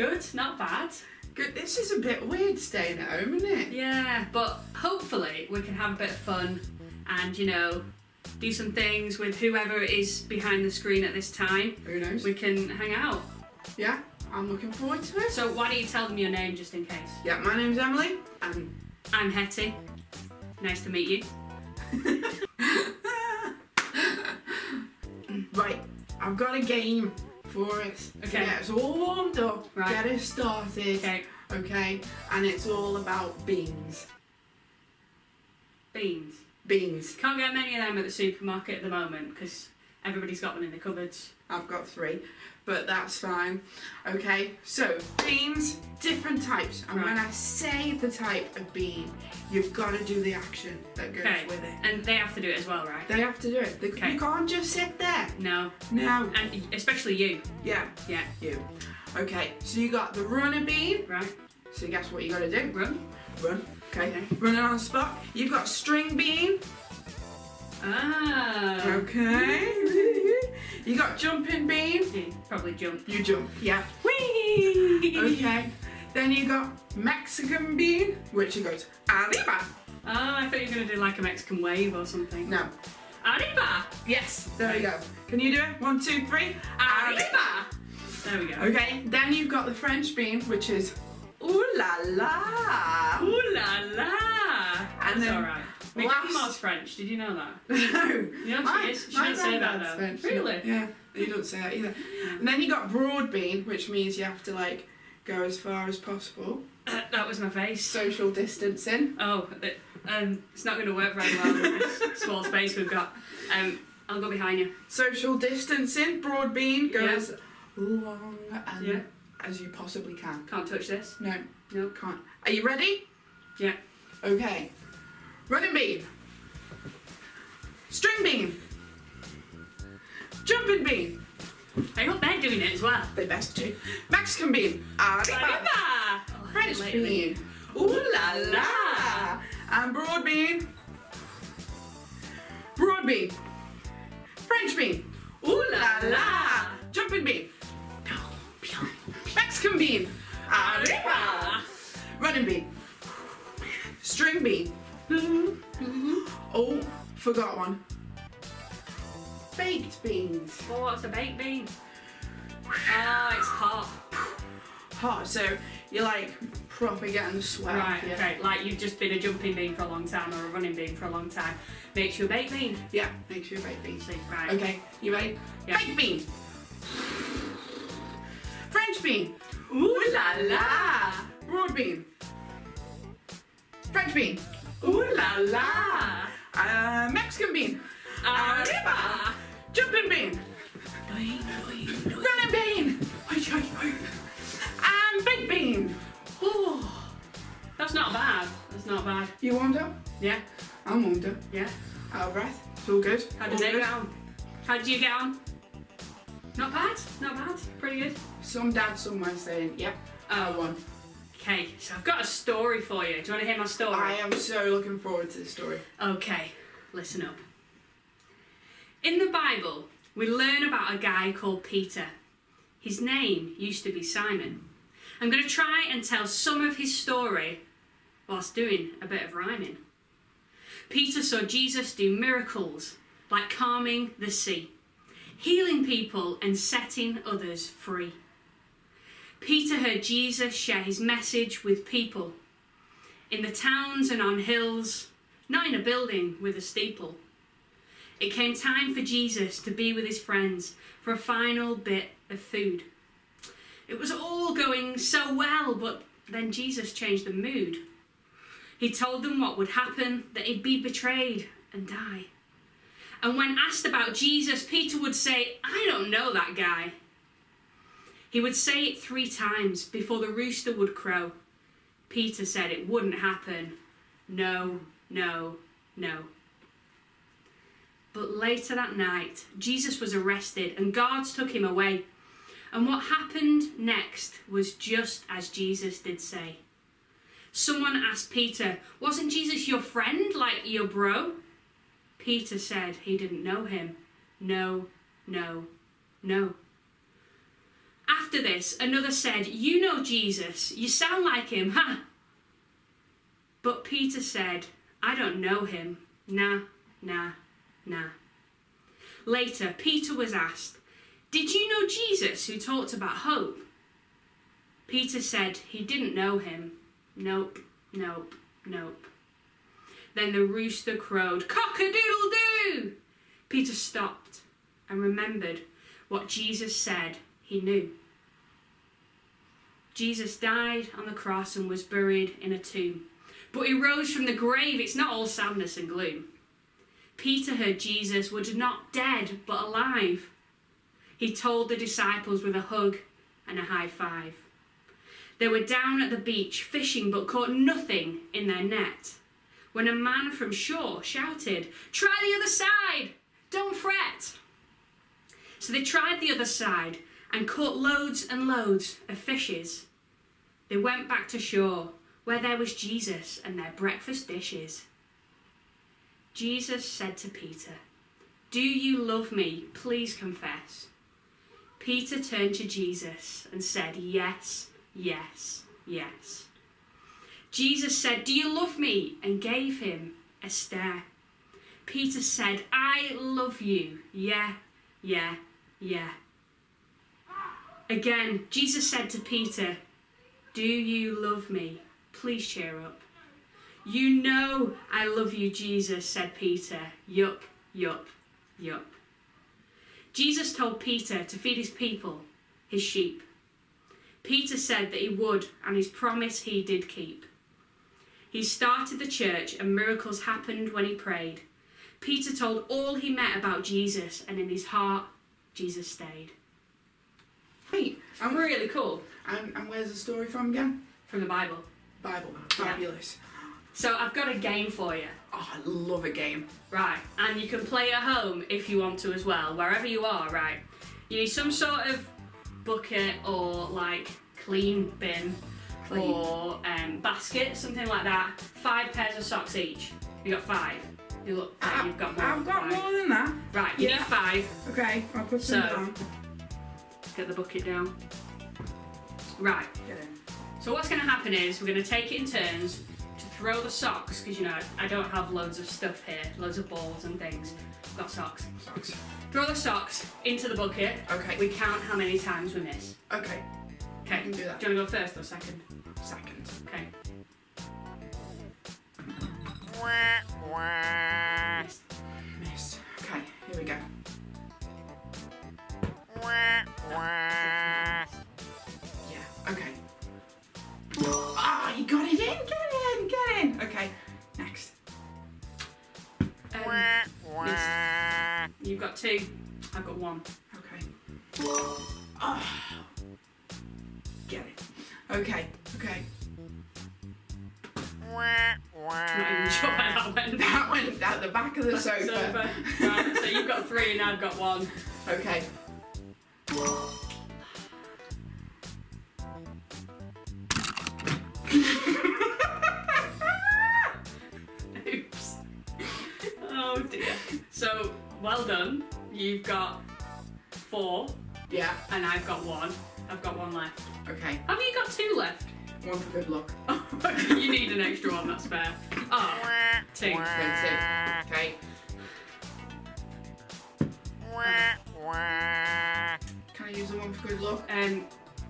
Good, not bad. Good. This is a bit weird staying at home, isn't it? Yeah, but hopefully we can have a bit of fun and, you know, do some things with whoever is behind the screen at this time. Who knows? We can hang out. Yeah, I'm looking forward to it. So why don't you tell them your name just in case? Yeah, my name's Emily, and I'm Hettie. Nice to meet you. right, I've got a game for us. Okay. Get us all warmed up. Right. Get us started. Okay, Okay, and it's all about beans. beans. Beans. Can't get many of them at the supermarket at the moment because everybody's got them in the cupboards. I've got three, but that's fine. Okay, so beans, different types, and when I say the type of bean, you've got to do the action that goes Okay. with it. And they have to do it as well, right? They have to do it. They, Okay. You can't just sit there. No. No. And especially you. Yeah, Yeah. you. Okay, so you got the runner bean. Right? So guess what you got to do? Run. Run. Okay. Okay. Running on the spot. You've got string bean. Ah. Okay. you got jumping bean. You probably jump. You jump. Yeah. Whee! Okay. Then you got Mexican bean, which it goes arriba. Oh, I thought you were going to do like a Mexican wave or something. No. Arriba! Yes. There we go. Can you do it? One, two, three. Arriba. There we go. Okay. Then you've got the French bean, which is ooh la la. Ooh la la! And That's then alright. My last- grandma's French, did you know that? no. You know My- she is? She didn't say that though. French. Really? Yeah, he doesn't say that either. And then you got broad bean, which means you have to like go as far as possible. Uh, that was my face. Social distancing. Oh, it, um, it's not going to work very well with this small space we've got. Um, I'll go behind you. Social distancing. Broad bean goes long and Yeah. as you possibly can. Can't touch this. No, No. can't. Are you ready? Yeah. Okay. Running bean. String bean. Jumping bean. I hope they're doing it as well. They best do. Mexican bean. Arriba. Oh, French bean. Ooh la la. And broad bean. Broad bean. French bean. Ooh la la. Jumping bean. Mexican bean. Arriba. Running bean. String bean. Mm-hmm. Mm-hmm. Oh, forgot one. Baked beans. Oh, what's a baked bean? Oh, it's hot. Hot, so you're like proper getting the sweat. Right, you. okay. Like you've just been a jumping bean for a long time or a running bean for a long time. Makes you a baked bean. Yeah, make sure baked beans. See, right. Okay, you ready? Yeah. Baked bean. French bean. Ooh la la. Broad bean. French bean. Ooh la la. Uh, Mexican bean. Uh, uh, Arriba. Jumping bean. Running bean. And baked bean. Oh, that's not bad. That's not bad. You warmed up? Yeah, I'm warmed up. yeah. Out of breath. It's all good. How all did they good. get on? How did you get on? Not bad. Not bad. Pretty good. Some dad somewhere saying, yep, I oh. won. Okay, so I've got a story for you. Do you want to hear my story? I am so looking forward to the story. Okay, listen up. In the Bible, we learn about a guy called Peter. His name used to be Simon. I'm going to try and tell some of his story whilst doing a bit of rhyming. Peter saw Jesus do miracles like calming the sea, healing people, and setting others free. Peter heard Jesus share his message with people in the towns and on hills, not in a building with a steeple. It came time for Jesus to be with his friends for a final bit of food. It was all going so well, but then Jesus changed the mood. He told them what would happen, that he'd be betrayed and die. And when asked about Jesus, Peter would say, I don't know that guy. He would say it three times before the rooster would crow. Peter said it wouldn't happen. No, no, no. But later that night, Jesus was arrested and guards took him away. And what happened next was just as Jesus did say. Someone asked Peter, Wasn't Jesus your friend, like your bro? Peter said he didn't know him. No, no, no. After this, another said, You know Jesus. You sound like him, ha! But Peter said, I don't know him. Nah, nah, nah. Later, Peter was asked, Did you know Jesus who talked about hope? Peter said he didn't know him. Nope, nope, nope. Then the rooster crowed, Cock a doodle doo! Peter stopped and remembered what Jesus said he knew. Jesus died on the cross and was buried in a tomb. But he rose from the grave. It's not all sadness and gloom. Peter heard Jesus was not dead, but alive. He told the disciples with a hug and a high five. They were down at the beach fishing but caught nothing in their net when a man from shore shouted, Try the other side! Don't fret! So they tried the other side and caught loads and loads of fishes. They went back to shore where there was Jesus and their breakfast dishes. Jesus said to Peter, Do you love me? Please confess. Peter turned to Jesus and said, Yes, yes, yes. Jesus said, Do you love me? and gave him a stare. Peter said, I love you. Yeah, yeah, yeah. Again, Jesus said to Peter, Do you love me? Please cheer up. You know I love you, Jesus, said Peter. Yup, yup, yup. Jesus told Peter to feed his people, his sheep. Peter said that he would, and his promise he did keep. He started the church, and miracles happened when he prayed. Peter told all he met about Jesus, and in his heart, Jesus stayed. Hey, I'm really cool. And, and where's the story from again? From the Bible. Bible. Fabulous. So I've got a game for you. Oh, I love a game. Right, and you can play at home if you want to as well, wherever you are, right? You need some sort of bucket or like clean bin Clean. or um, basket, something like that. Five pairs of socks each. You got five. You look like I- you've got more. I've got Right. more than that. Right, you Yeah. need five. Okay, I'll put some So- down. Get the bucket down. Right. Get in. So what's going to happen is we're going to take it in turns throw the socks because you know I don't have loads of stuff here, loads of balls and things. I've got socks. Socks. Throw the socks into the bucket. Okay. We count how many times we miss. Okay. Okay. I can do that. Do you want to go first or second? Second. Okay. Missed. Missed. Okay, here we go. Yeah. I've got one. Okay. Ah. Get it. Okay. Okay. Not even sure where that went. That went out the back of the sofa. Sofa. Right, so you've got three and I've got one. Okay. Oops. Oh dear. So well done. You've got four Yeah. and I've got one. I've got one left. Okay. Have you got two left? One for good luck. you need an extra one, that's fair. Oh, two. Okay, two. Okay. Can I use the one for good luck? Um,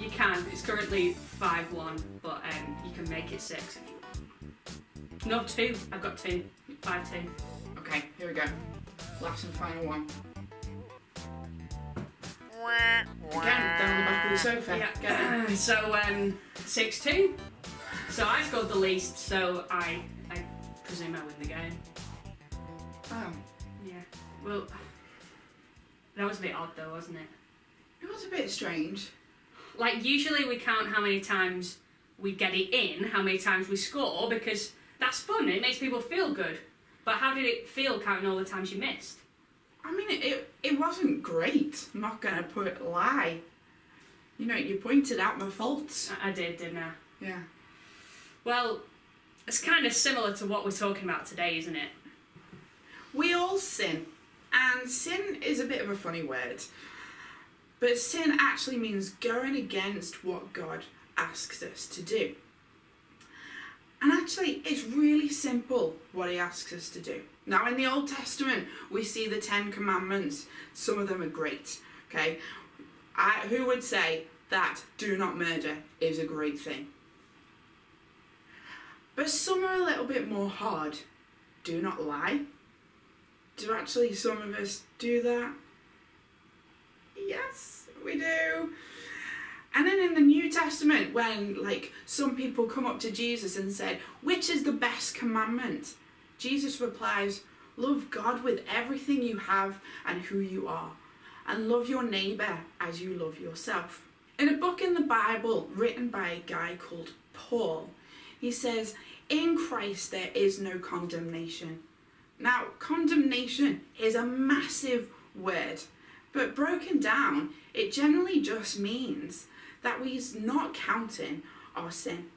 you can. It's currently 5-1, but um, you can make it 6 if you want. No, 2. I've got 2. 5-2. Okay, here we go. Last and final one. Again, down the back of the sofa. Yeah. Get so, um, 6-2. So I scored the least, so I, I presume I win the game. Oh, Yeah. Well, that was a bit odd though, wasn't it? it was a bit strange. Like usually we count how many times we get it in, how many times we score, because that's fun. It makes people feel good. But how did it feel counting all the times you missed? I mean, it, it, wasn't great. I'm not going to put lie. You know, you pointed out my faults. I, I did, didn't I? Yeah. Well, it's kind of similar to what we're talking about today, isn't it? We all sin. And sin is a bit of a funny word. But sin actually means going against what God asks us to do. And actually, it's really simple what he asks us to do. Now, in the Old Testament, we see the Ten Commandments. Some of them are great, okay? I, who would say that do not murder is a great thing? But some are a little bit more hard. Do not lie. Do actually some of us do that? Yes, we do. And then in the New Testament, when like some people come up to Jesus and said, "Which is the best commandment?" Jesus replies, "Love God with everything you have and who you are, and love your neighbor as you love yourself." In a book in the Bible written by a guy called Paul, he says, "In Christ there is no condemnation." Now, condemnation is a massive word, but broken down, it generally just means that we's not counting our sin.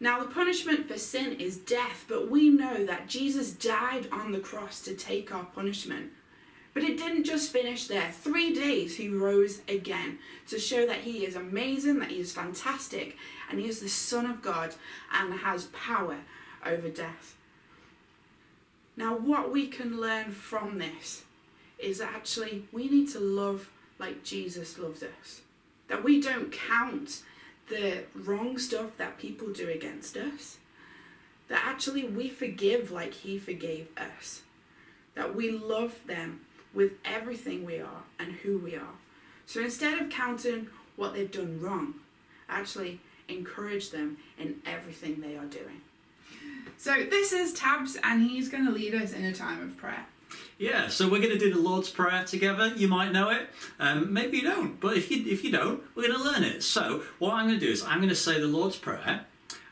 Now, the punishment for sin is death, but we know that Jesus died on the cross to take our punishment. But it didn't just finish there. Three days he rose again to show that he is amazing, that he is fantastic, and he is the Son of God and has power over death. Now, what we can learn from this is that actually we need to love like Jesus loved us that we don't count the wrong stuff that people do against us, that actually we forgive like He forgave us, that we love them with everything we are and who we are. So instead of counting what they've done wrong, actually encourage them in everything they are doing. So this is Tabz, and he's going to lead us in a time of prayer. Yeah, so we're going to do the Lord's Prayer together. You might know it, um, maybe you don't. But if you if you don't, we're going to learn it. So what I'm going to do is I'm going to say the Lord's Prayer,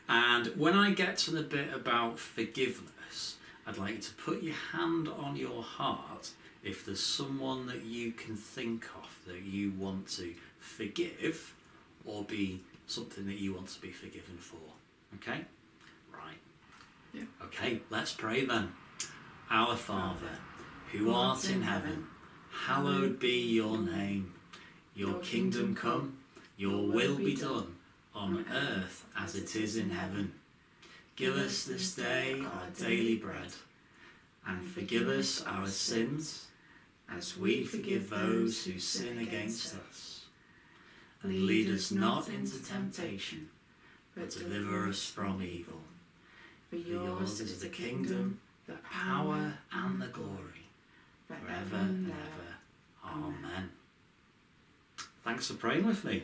and when I get to the bit about forgiveness, I'd like you to put your hand on your heart if there's someone that you can think of that you want to forgive, or be something that you want to be forgiven for. Okay, right. Yeah. Okay, let's pray then. Our Father who art in heaven, hallowed be your name. Your kingdom come, your will be done, on earth as it is in heaven. Give us this day our daily bread, and forgive us our sins, as we forgive those who sin against us. And lead us not into temptation, but deliver us from evil. For yours is the kingdom, the power, and the glory forever and ever. Amen. Thanks for praying with me.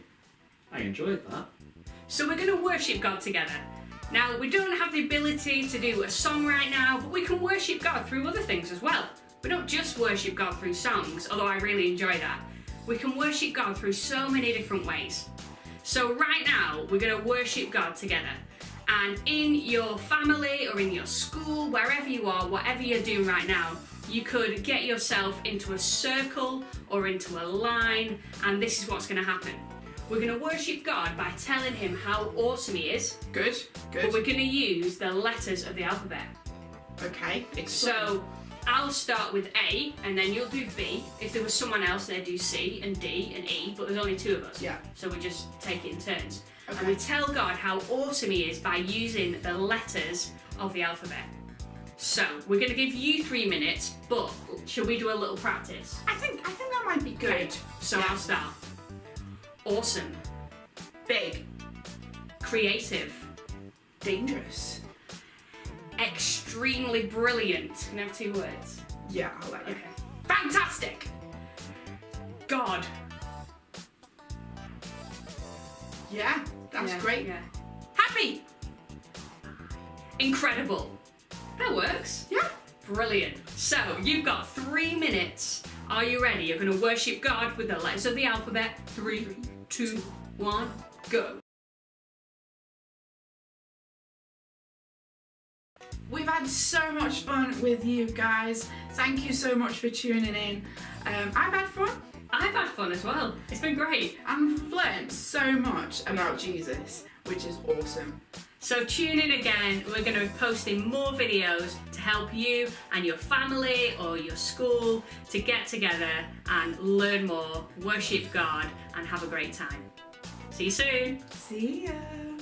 I enjoyed that. So we're going to worship God together. Now, we don't have the ability to do a song right now, but we can worship God through other things as well. We don't just worship God through songs, although I really enjoy that. We can worship God through so many different ways. So, right now, we're going to worship God together. And in your family or in your school, wherever you are, whatever you're doing right now, you could get yourself into a circle or into a line, and this is what's going to happen. We're going to worship God by telling Him how awesome He is, Good, good. but we're going to use the letters of the alphabet. Okay, explain. So I'll start with A, and then you'll do B. If there was someone else, they'd do C and D and E, but there's only two of us. Yeah. So we just take it in turns. And we tell God how awesome He is by using the letters of the alphabet. So we're going to give you three minutes, but should we do a little practice? I think I think that might be Okay, good. so Yeah. I'll start. Awesome, Big, creative, dangerous. extremely brilliant. Can I have two words? Yeah, I'll let you. Okay. Fantastic. God. Yeah, that's Yeah, great. Yeah. Happy. Incredible. That works. Yeah. Brilliant. So you've got three minutes. Are you ready? You're going to worship God with the letters of the alphabet. Three, two, one, go. We've had so much fun with you guys. Thank you so much for tuning in. Um, I've had fun I've had fun as well. It's been great. I've learned so much about Jesus, which is awesome. So tune in again. We're going to be posting more videos to help you and your family or your school to get together and learn more, worship God, and have a great time. See you soon. See ya.